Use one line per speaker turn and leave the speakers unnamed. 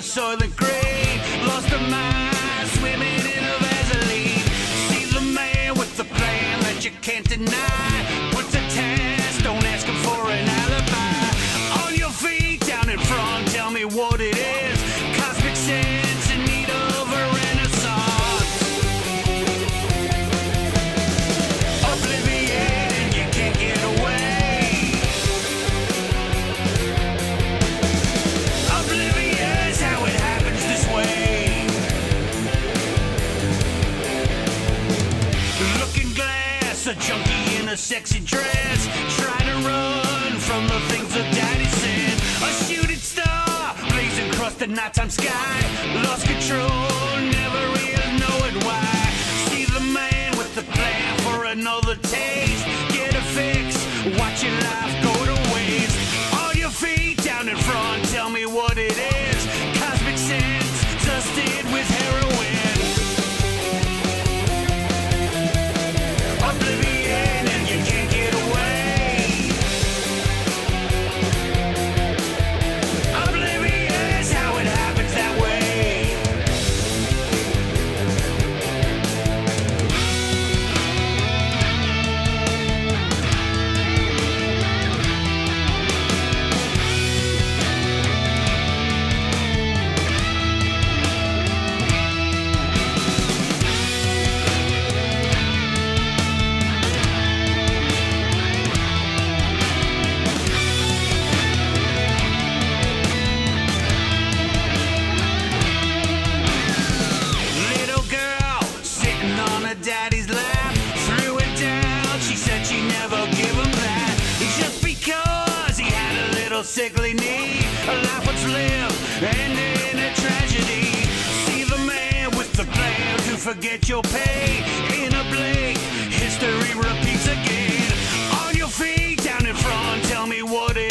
the and green. Lost her mind, swimming in a Vaseline. See the man with the plan that you can't deny. Junkie in a sexy dress, trying to run from the things that daddy said. A shooting star, blazing across the nighttime sky, lost control, never really knowing why. See the man with the plan for another taste, her daddy's lap, threw it down. She said she'd never give him that. Just because he had a little sickly knee. A life was lived, ended in a tragedy. See the man with the plan to forget your pain. In a blink, history repeats again. On your feet, down in front, tell me what it